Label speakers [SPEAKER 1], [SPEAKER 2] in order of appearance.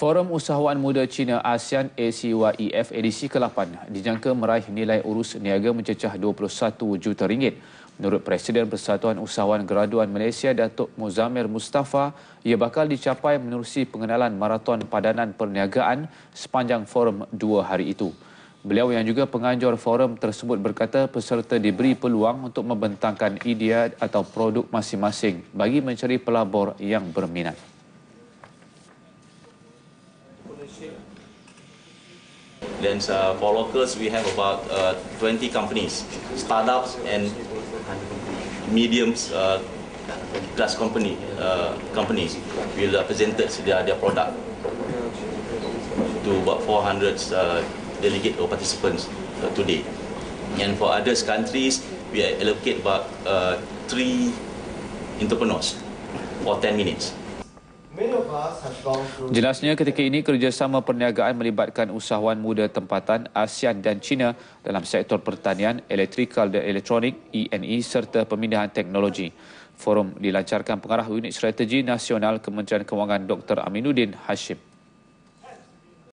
[SPEAKER 1] Forum Usahawan Muda Cina ASEAN ACYEF edisi ke-8 dijangka meraih nilai urus niaga mencecah 21 juta ringgit. Menurut Presiden Persatuan Usahawan Graduan Malaysia Datuk Muzamir Mustafa, ia bakal dicapai menerusi pengenalan maraton padanan perniagaan sepanjang forum dua hari itu. Beliau yang juga penganjur forum tersebut berkata peserta diberi peluang untuk membentangkan idea atau produk masing-masing bagi mencari pelabur yang berminat.
[SPEAKER 2] Then uh, for locals, we have about uh, 20 companies, startups and medium uh, class company uh, companies will presented their, their product to about 400 uh, delegate or participants uh, today. And for other countries, we allocate about three entrepreneurs for 10 minutes.
[SPEAKER 1] Jelasnya ketika ini kerjasama perniagaan melibatkan usahawan muda tempatan ASEAN dan China dalam sektor pertanian, elektrikal dan elektronik, ENE serta pemindahan teknologi. Forum dilancarkan pengarah unit strategi nasional Kementerian Kewangan Dr. Aminuddin Hashim.